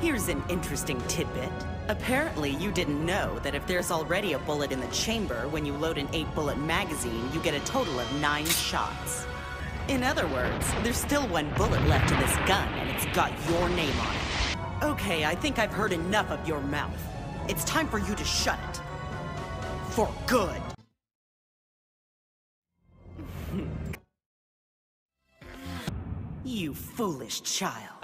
Here's an interesting tidbit. Apparently, you didn't know that if there's already a bullet in the chamber, when you load an 8 bullet magazine, you get a total of 9 shots. In other words, there's still one bullet left in this gun, and it's got your name on it. Okay, I think I've heard enough of your mouth. It's time for you to shut it. For good. you foolish child.